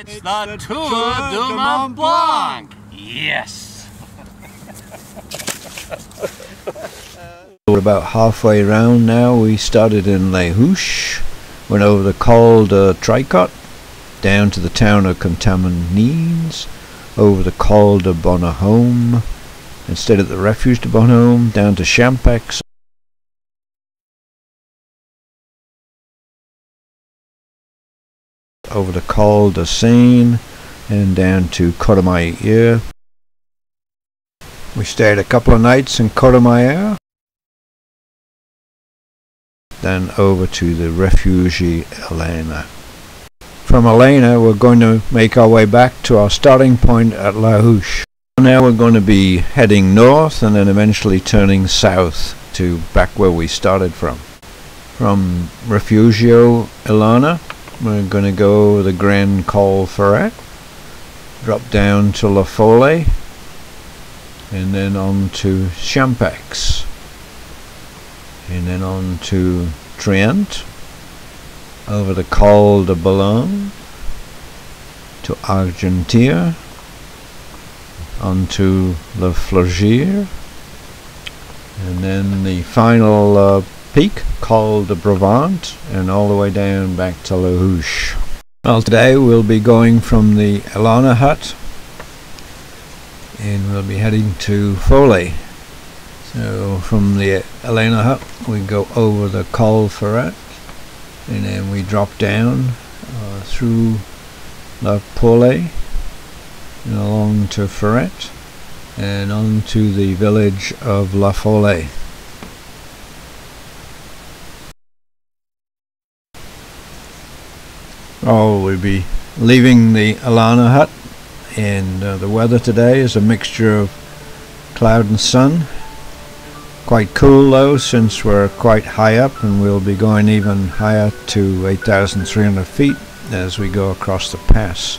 It's the Tour de Mont Blanc. Yes. We're about halfway around now. We started in Les Houches, went over the Col de Tricot, down to the town of Contamines, over the Col de Bonhomme, and stayed at the Refuge de Bonhomme, down to Champex, over the Col de Seigne, and down to Courmayeur. We stayed a couple of nights in Courmayeur, then over to the Refuge Elena. From Elena, we're going to make our way back to our starting point at La Houche. Now we're going to be heading north and then eventually turning south to back where we started from. From Refugio Elena, we're going to go the Grand Col Ferret, drop down to La Fouly, and then on to Champex, and then on to Trient, over the Col de Balme, to Argentière, onto La Flégère, and then the final uh, peak, called the Brévent, and all the way down back to La Houche. Well, today we'll be going from the Elena hut, and we'll be heading to Fouly. So from the Elena hut, we go over the Col Ferret, and then we drop down uh, through La Peule and along to Ferret and on to the village of La Fouly. Oh, we'll be leaving the Elena hut and uh, the weather today is a mixture of cloud and sun. Quite cool though since we're quite high up and we'll be going even higher to 8,300 feet as we go across the pass.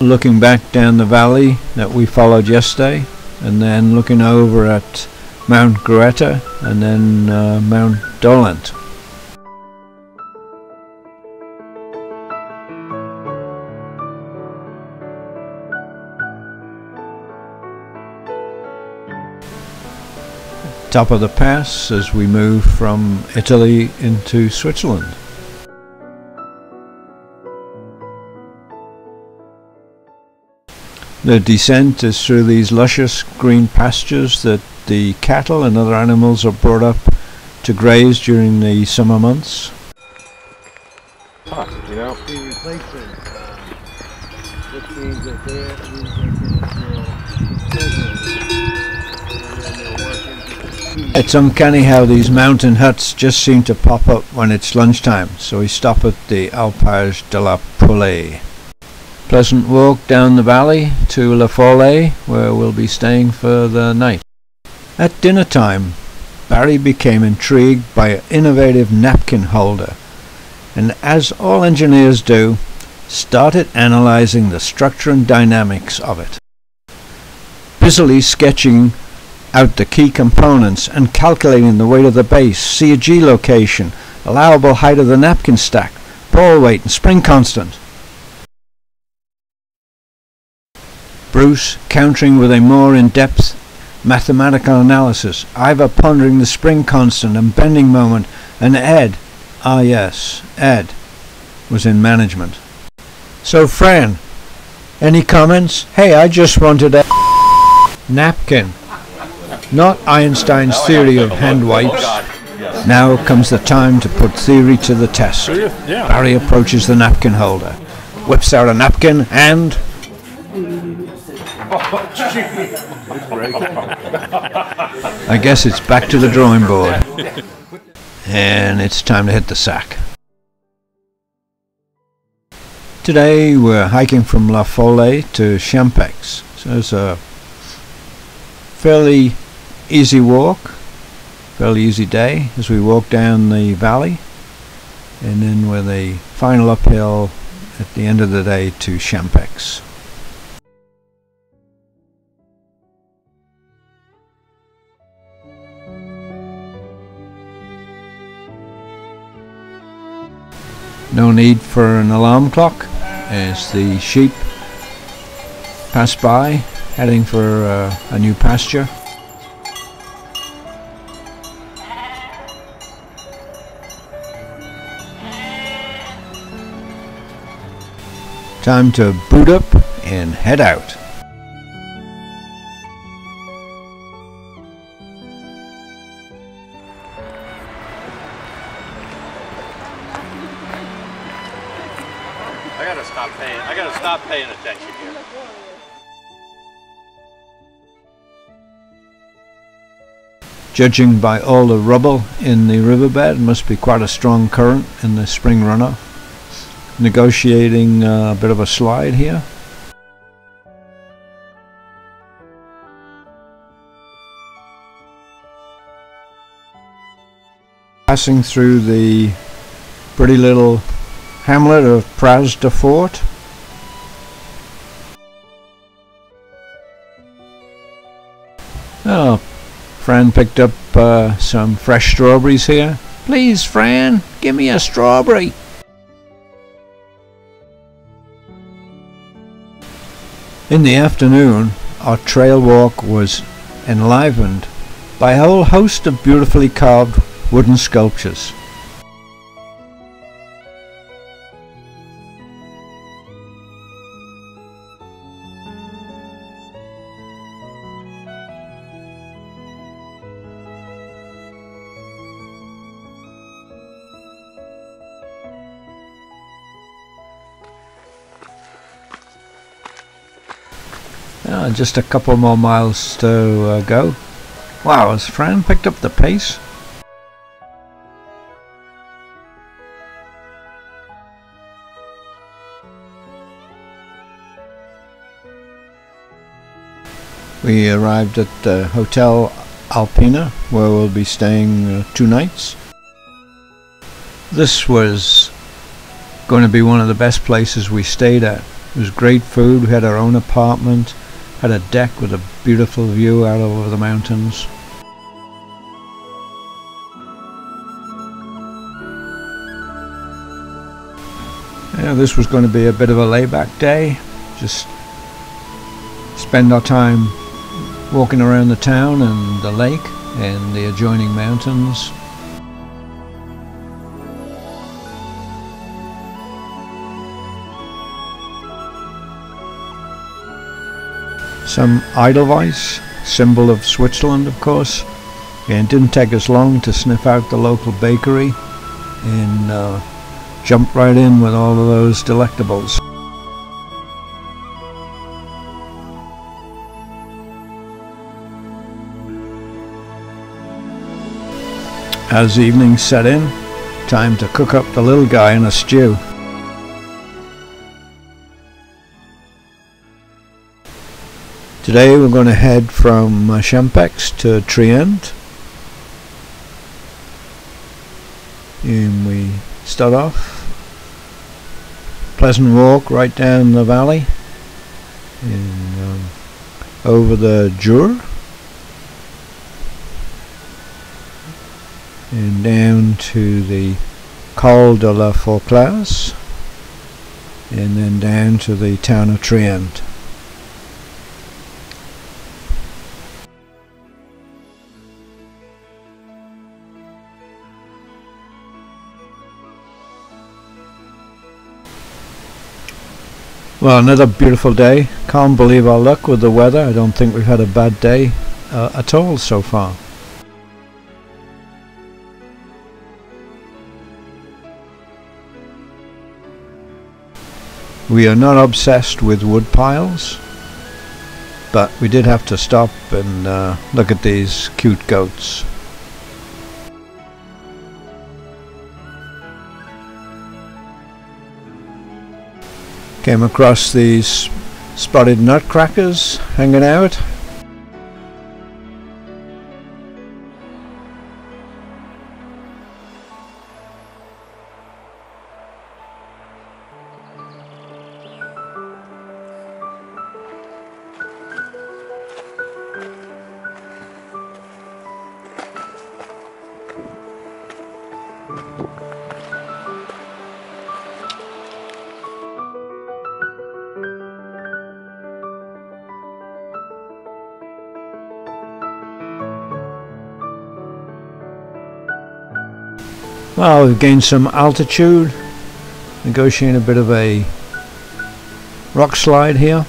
Looking back down the valley that we followed yesterday and then looking over at Mount Gruetta and then uh, Mount Dolent. Top of the pass as we move from Italy into Switzerland. The descent is through these luscious green pastures that the cattle and other animals are brought up to graze during the summer months. Huh, you know? be replacing, um, which means that they're replacing It's uncanny how these mountain huts just seem to pop up when it's lunchtime, so we stop at the Alpage de la Peule. Pleasant walk down the valley to La Fouly, where we'll be staying for the night. At dinner time, Barry became intrigued by an innovative napkin holder, and as all engineers do, started analyzing the structure and dynamics of it. Busily sketching out the key components and calculating the weight of the base, CG location, allowable height of the napkin stack, ball weight and spring constant. Bruce countering with a more in-depth mathematical analysis, Ivor pondering the spring constant and bending moment, and Ed, ah yes, Ed, was in management. So Fran, any comments? Hey, I just wanted a napkin not Einstein's theory of hand wipes. Now comes the time to put theory to the test. Barry approaches the napkin holder, whips out a napkin, and. I guess it's back to the drawing board. And it's time to hit the sack. Today we're hiking from La Fouly to Champex. So it's a fairly easy walk, fairly easy day as we walk down the valley and then with a final uphill at the end of the day to Champex. No need for an alarm clock as the sheep pass by, heading for uh, a new pasture. Time to boot up and head out. I gotta stop paying. I gotta stop paying attention here. Judging by all the rubble in the riverbed, must be quite a strong current in the spring runoff. Negotiating uh, a bit of a slide here. Passing through the pretty little hamlet of Praz de Fort. Oh, Fran picked up uh, some fresh strawberries here. Please, Fran, give me a strawberry. In the afternoon, our trail walk was enlivened by a whole host of beautifully carved wooden sculptures. Just a couple more miles to uh, go. Wow, has Fran picked up the pace? We arrived at the Hotel Alpina, where we'll be staying uh, two nights. This was going to be one of the best places we stayed at. It was great food, we had our own apartment, had a deck with a beautiful view out over the mountains. Yeah, this was going to be a bit of a layback day. Just spend our time walking around the town and the lake and the adjoining mountains. Some Edelweiss, symbol of Switzerland of course. And didn't take us long to sniff out the local bakery and uh, jump right in with all of those delectables. As evening set in, time to cook up the little guy in a stew. Today we're going to head from uh, Champex to Trient. And we start off. Pleasant walk right down the valley. And um, over the Jura. And down to the Col de la Forclaz. And then down to the town of Trient. Well, another beautiful day. Can't believe our luck with the weather. I don't think we've had a bad day uh, at all so far. We are not obsessed with wood piles, but we did have to stop and uh, look at these cute goats. Came across these spotted nutcrackers hanging out. Well, we've gained some altitude, negotiating a bit of a rock slide here.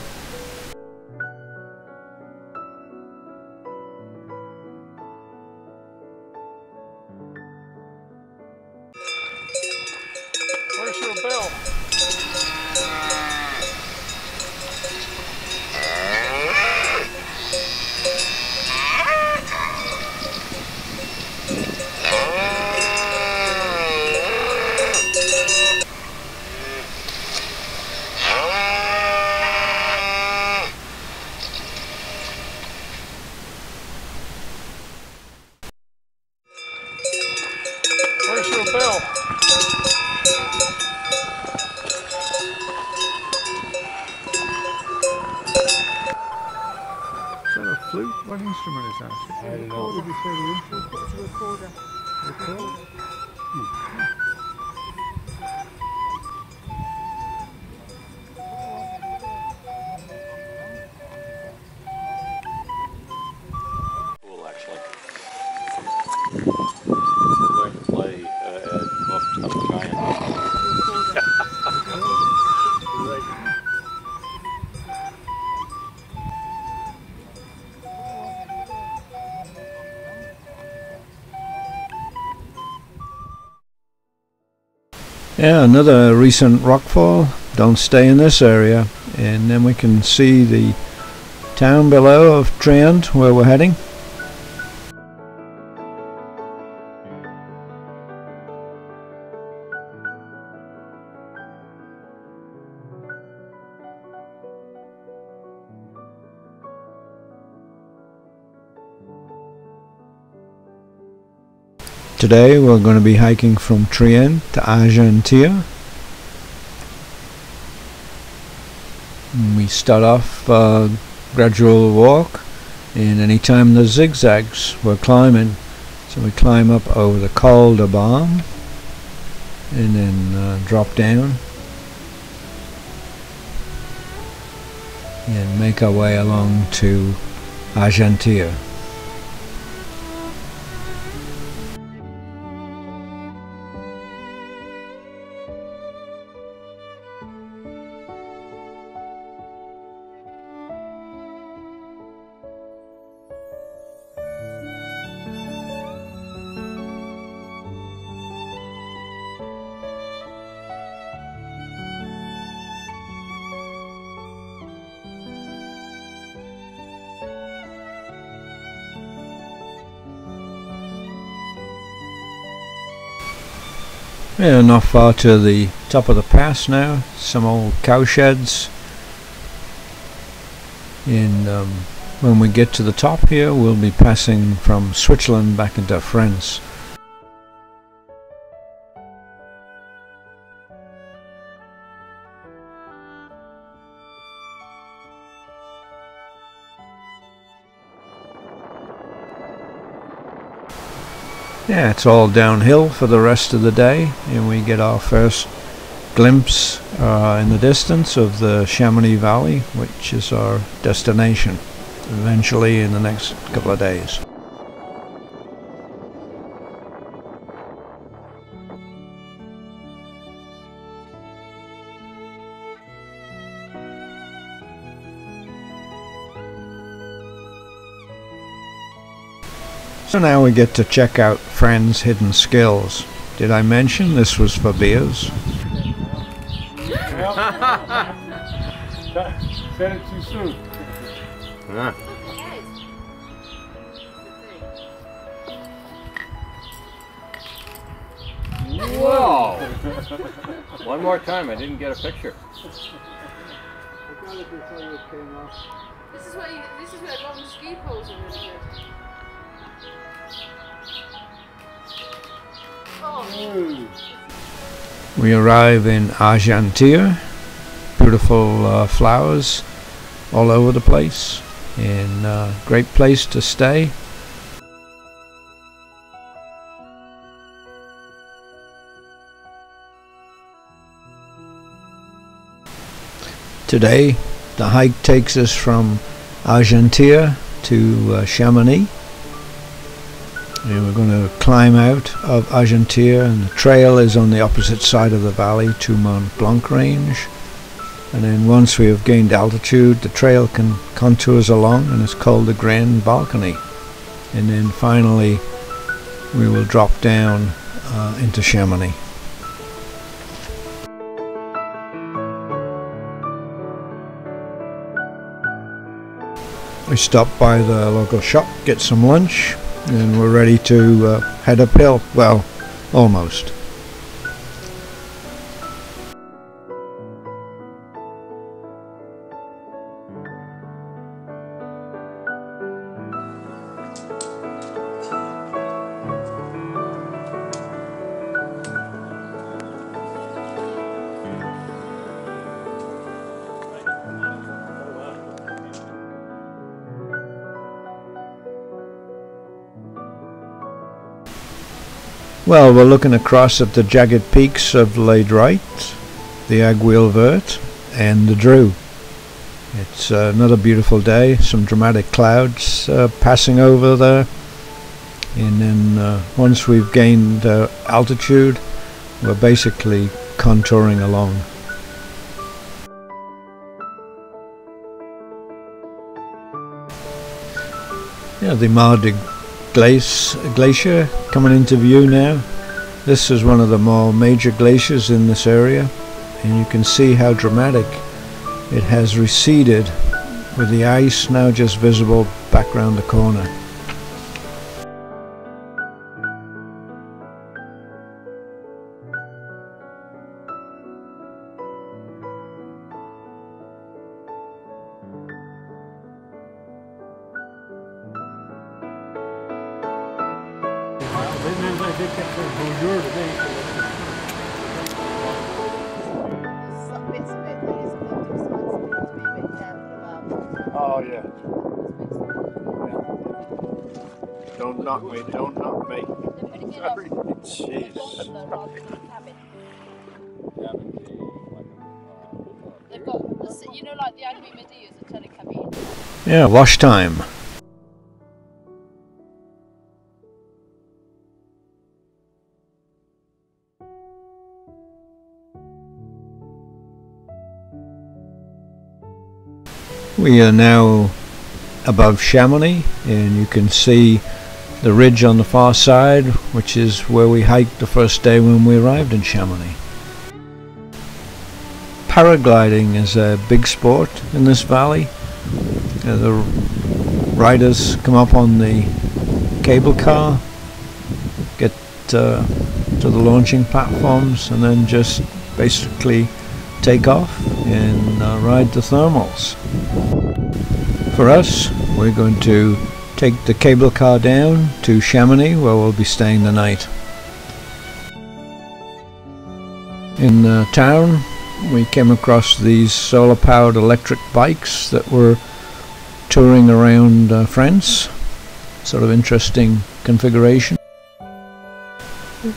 Flute? What instrument is that? I don't know. You say the instrument? It's a recorder. Record? Cool, hmm. Yeah, another recent rockfall. Don't stay in this area. And then we can see the town below of Trient where we're heading. Today we're going to be hiking from Trient to Argentia. We start off uh, gradual walk and anytime there's zigzags we're climbing. So we climb up over the Col de Balme and then uh, drop down and make our way along to Argentia. Yeah, not far to the top of the pass now. Some old cow sheds. And um, when we get to the top here, we'll be passing from Switzerland back into France. Yeah, it's all downhill for the rest of the day, and we get our first glimpse uh, in the distance of the Chamonix Valley, which is our destination eventually in the next couple of days. So now we get to check out Fran's hidden skills. Did I mention this was for beers? Said it too soon. Huh. Whoa! One more time, I didn't get a picture. I got it came off. This is where you, this is where long ski poles are really good. We arrive in Argentia. Beautiful uh, flowers all over the place, and uh, great place to stay. Today, the hike takes us from Argentia to uh, Chamonix, We're going to climb out of Argentière and the trail is on the opposite side of the valley to Mont Blanc range. And then once we have gained altitude, the trail can contours along and it's called the Grand Balcony. And then finally, we will drop down uh, into Chamonix. We stop by the local shop, get some lunch, and we're ready to uh, head uphill. Well, almost. Well, we're looking across at the jagged peaks of Laidrite, the Aiguille Verte, and the Dru. It's uh, another beautiful day, some dramatic clouds uh, passing over there. And then uh, once we've gained uh, altitude, we're basically contouring along. Yeah, the Mer de Glace, glacier coming into view now. This is one of the more major glaciers in this area and you can see how dramatic it has receded with the ice now just visible back round the corner. Like the Agri. Yeah, wash time. We are now above Chamonix and you can see the ridge on the far side which is where we hiked the first day when we arrived in Chamonix. Paragliding is a big sport in this valley. Uh, the riders come up on the cable car, get uh, to the launching platforms and then just basically take off and uh, ride the thermals. For us, we're going to take the cable car down to Chamonix where we'll be staying the night. In the town, we came across these solar powered electric bikes that were touring around uh, France. Sort of interesting configuration.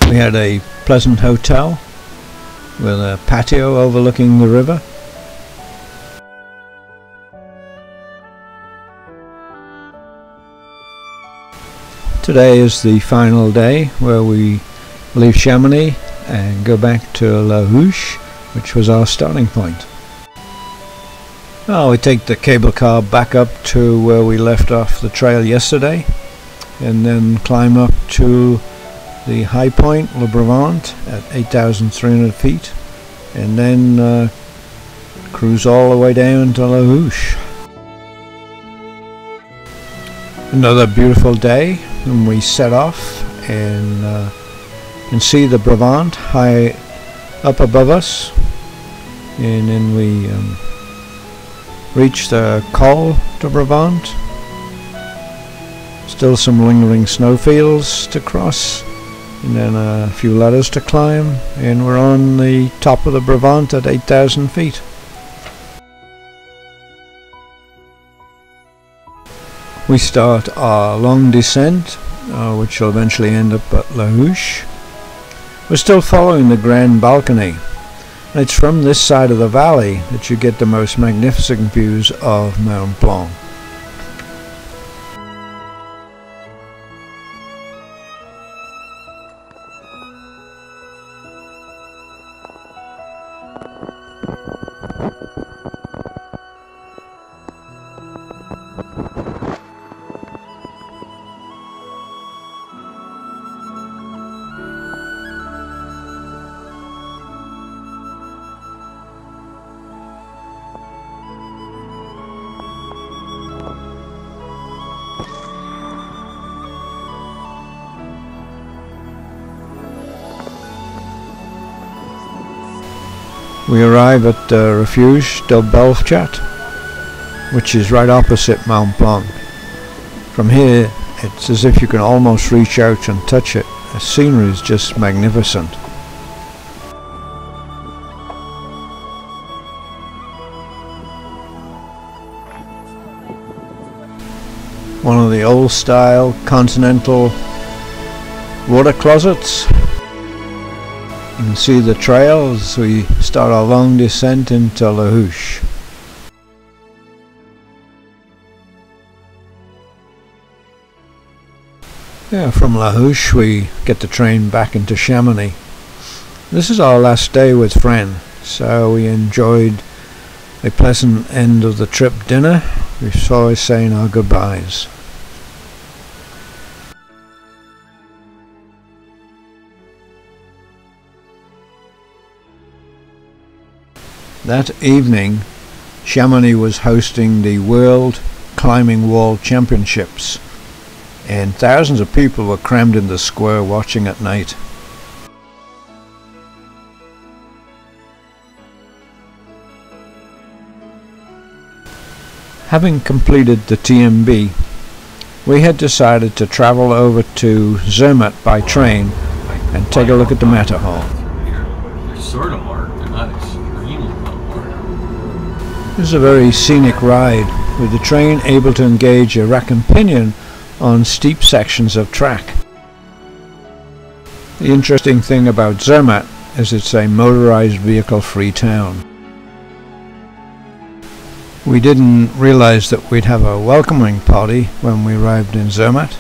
We had a pleasant hotel with a patio overlooking the river. Today is the final day where we leave Chamonix and go back to La Huche, which was our starting point. Now we take the cable car back up to where we left off the trail yesterday and then climb up to the high point, Le Brévent, at 8,300 feet and then uh, cruise all the way down to La Huche. Another beautiful day and we set off and uh, can see the Brévent high up above us and then we um, reach the Col de Brévent. still some lingering snowfields to cross and then a few ladders to climb and we're on the top of the Brévent at 8,000 feet. We start our long descent uh, which will eventually end up at La Huche. We're still following the Grand Balcony it's from this side of the valley that you get the most magnificent views of Mont Blanc. We arrive at uh, Refuge de Bellachat, which is right opposite Mount Blanc. From here, it's as if you can almost reach out and touch it. The scenery is just magnificent. One of the old style continental water closets can see the trail as we start our long descent into La Houche. Yeah, from La Houche we get the train back into Chamonix. This is our last day with Fran, so we enjoyed a pleasant end of the trip dinner before saying our goodbyes. That evening, Chamonix was hosting the World Climbing Wall Championships, and thousands of people were crammed in the square watching at night. Having completed the TMB, we had decided to travel over to Zermatt by train and take a look at the Matterhorn. This is a very scenic ride, with the train able to engage a rack and pinion on steep sections of track. The interesting thing about Zermatt is it's a motorized vehicle-free town. We didn't realize that we'd have a welcoming party when we arrived in Zermatt.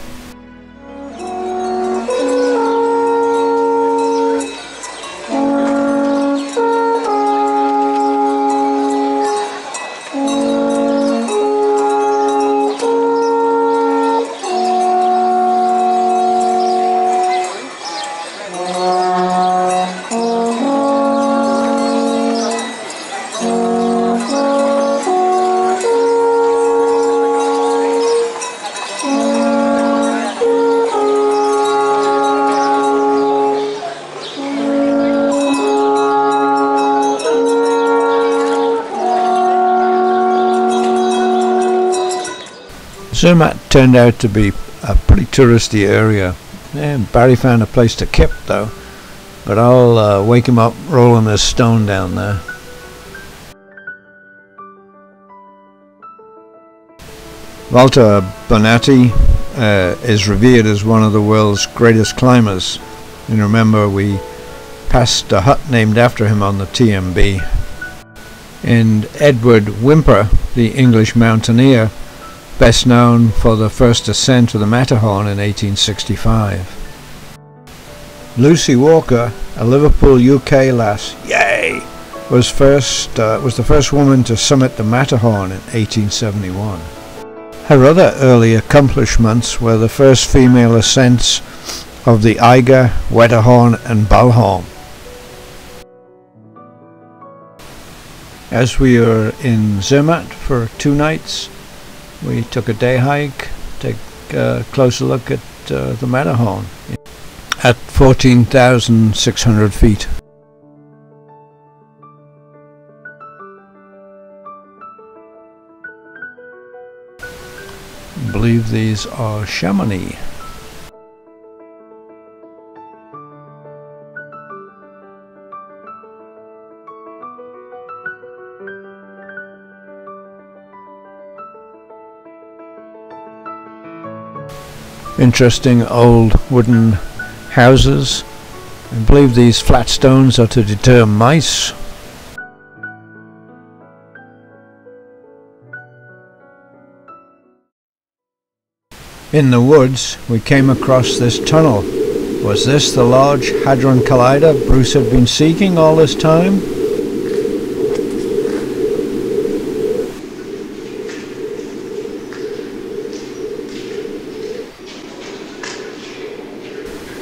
Zermatt turned out to be a pretty touristy area. Yeah, Barry found a place to kip though, but I'll uh, wake him up rolling this stone down there. Walter Bonatti uh, is revered as one of the world's greatest climbers. And remember, we passed a hut named after him on the TMB. And Edward Whymper, the English mountaineer, best known for the first ascent of the Matterhorn in 1865. Lucy Walker, a Liverpool UK lass, yay, was first uh, was the first woman to summit the Matterhorn in 1871. Her other early accomplishments were the first female ascents of the Eiger, Wetterhorn and Balmhorn. As we are in Zermatt for two nights, we took a day hike, take a closer look at uh, the Matterhorn at 14,600 feet. I believe these are chamois. Interesting old wooden houses. I believe these flat stones are to deter mice. In the woods, we came across this tunnel. Was this the large Hadron Collider Bruce had been seeking all this time?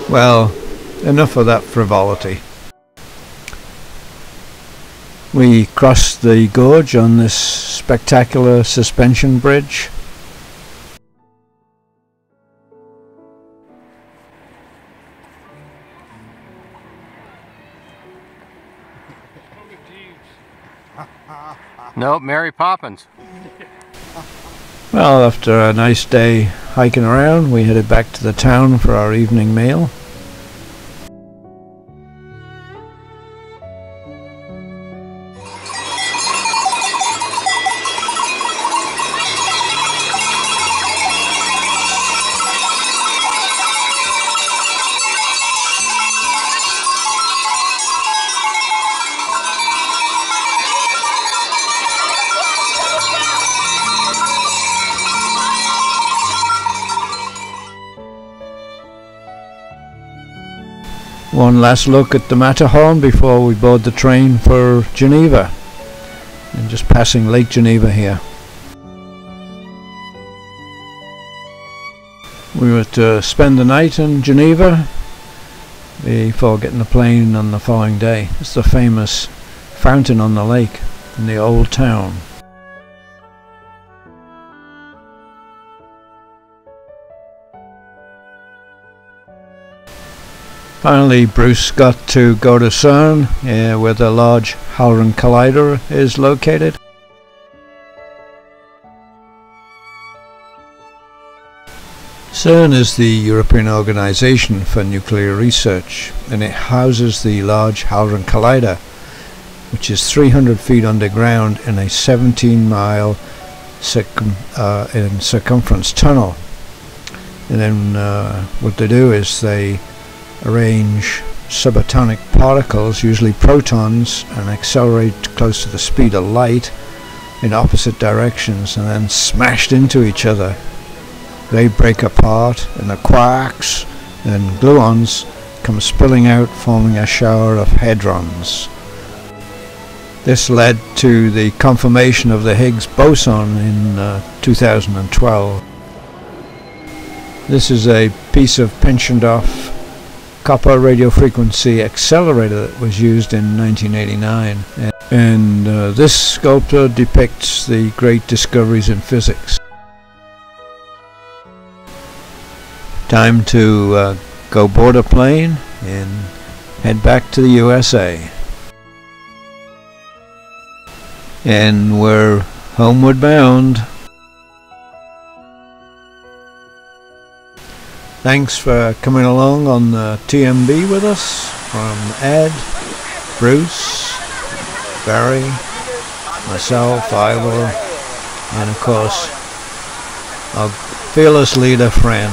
Well, enough of that frivolity. We crossed the gorge on this spectacular suspension bridge. Nope, Mary Poppins. Well, after a nice day hiking around, we headed back to the town for our evening meal. One last look at the Matterhorn before we board the train for Geneva. And just passing Lake Geneva here. We were to spend the night in Geneva before getting the plane on the following day. It's the famous fountain on the lake in the old town. Finally, Bruce got to go to CERN, uh, where the Large Hadron Collider is located. CERN is the European Organization for Nuclear Research, and it houses the Large Hadron Collider, which is 300 feet underground in a 17 mile circum uh, in circumference tunnel. And then uh, what they do is they arrange subatomic particles, usually protons, and accelerate close to the speed of light in opposite directions and then smashed into each other. They break apart and the quarks and gluons come spilling out forming a shower of hadrons. This led to the confirmation of the Higgs boson in uh, 2012. This is a piece of pensioned off copper radio frequency accelerator that was used in 1989 and uh, this sculpture depicts the great discoveries in physics. Time to uh, go board a plane and head back to the USA. And we're homeward bound. Thanks for coming along on the TMB with us from Ed, Bruce, Barry, myself, Ivor, and of course our fearless leader, Fran.